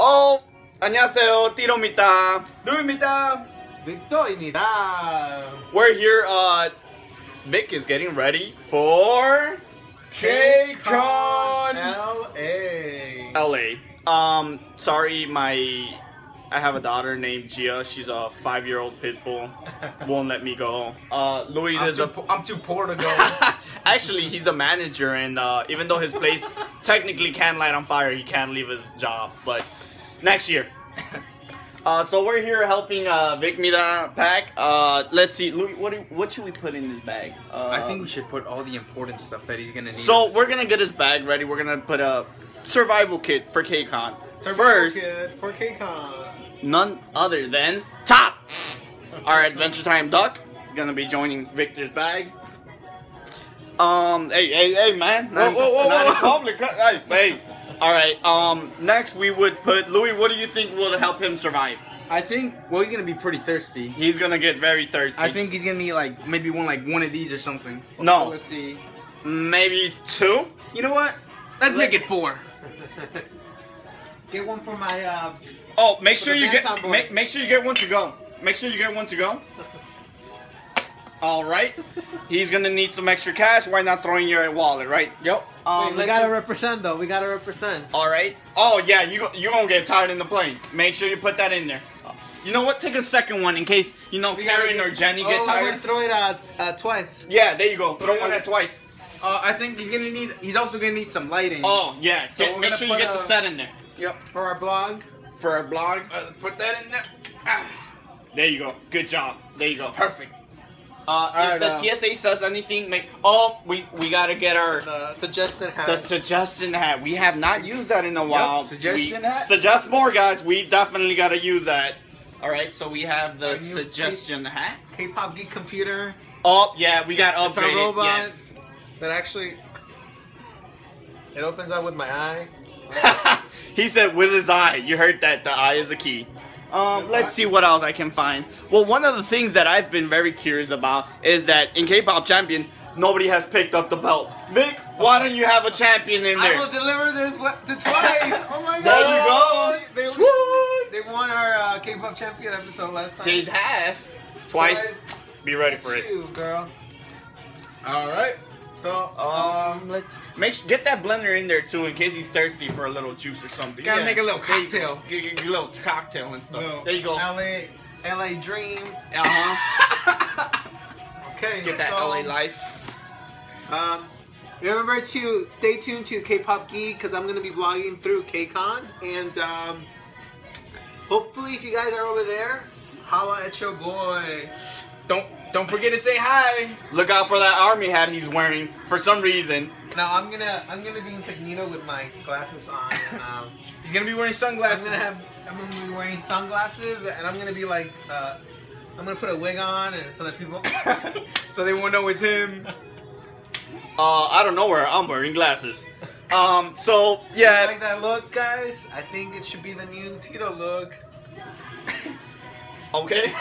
어, 안녕하세요. 띠로입니다. 누입니다. 빅토입니다. We're here. Uh, Vic is getting ready for KCON LA. LA. Um, sorry, my I have a daughter named Gia. She's a five-year-old pit bull. Won't let me go. Uh, Louis I'm is too, a. po- I'm too poor to go. Actually, he's a manager, and uh, even though his place technically can light on fire, he can't leave his job. But next year. Uh, so we're here helping uh, Vic Mida pack. Uh, let's see, Louie, what do, what should we put in this bag? Uh, I think we should put all the important stuff that he's gonna need. So we're gonna get his bag ready. We're gonna put a survival kit for KCON. First, Kid for KCON. none other than Top, our Adventure Time duck, is gonna be joining Victor's bag. Um, hey, hey, hey, man! Not, Whoa, whoa, whoa, whoa. public. Hey, hey. All right. Um, next we would put Louie. What do you think will help him survive? I think well he's gonna be pretty thirsty. He's gonna get very thirsty. I think he's gonna need like maybe one like one of these or something. No. So let's see. maybe two. You know what? Let's make it four. Get one for my uh, Oh, make sure you get Bantam make, make sure you get one to go. Make sure you get one to go. All right. He's gonna need some extra cash. Why not throw in your wallet, right? Yep. Um, Wait, we gotta see- represent though. We gotta represent. All right. Oh yeah, you you gonna get tired in the plane. Make sure you put that in there. You know what? Take a second one in case you know We gotta Karen get- or Jenny oh, get I'm tired. gonna throw it out uh, twice. Yeah, there you go. Throw one at twice. Uh, I think he's gonna need. He's also gonna need some lighting. Oh yeah. So Get- make sure you put get the set in there Yep. For our blog. for our blog. Uh, let's put that in there. Ah, There you go. Good job. There you go. perfect. Uh, if the TSA says anything, make oh we we gotta get our The suggested hat. The suggestion hat. We have not used that in a while. suggestion We- hat. Suggest more, guys. We definitely gotta use that. All right, so we have the Our new suggestion hat. K-pop geek computer. Oh yeah, we got it's a upgraded. robot that actually it opens up with my eye. He said with his eye. You heard that? The eye is the key. Um, let's see what else I can find. Well, one of the things that I've been very curious about is that in K-pop champion, nobody has picked up the belt. Vic, why don't you have a champion in there? I will deliver this to twice. oh my god. There you go. They, they won our uh, K-pop champion episode last time. They have twice. Be ready for it. Shoot, girl. All right. So Um, let's make sure, get that blender in there too in case he's thirsty for a little juice or something. Gotta make a little cocktail. Get, a little cocktail and stuff. no, There you go. Uh LA, LA Dream. huh. Okay. get that so, LA life. Um, remember to stay tuned to K-pop Geek because I'm gonna be vlogging through KCON and um, hopefully if you guys are over there, holla at your boy. Don't don't forget to say hi. Look out for that army hat he's wearing for some reason. Now I'm gonna I'm gonna be incognito with my glasses on. Um, He's gonna be wearing sunglasses. I'm sunglasses. gonna have I'm gonna be wearing sunglasses and I'm gonna be like uh, I'm gonna put a wig on and so that people so they won't know it's him. Uh, I don't know where I'm wearing glasses. Um, so yeah. like that look, guys. I think it should be the new Tito look. Okay.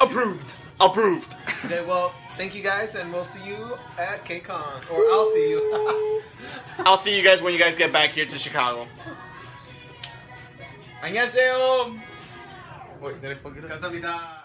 Approved. Approved. Okay, well, thank you guys, and we'll see you at KCON, or I'll see you. I'll see you guys when you guys get back here to Chicago. 안녕하세요. Wait, did I fuck it up? 감사합니다.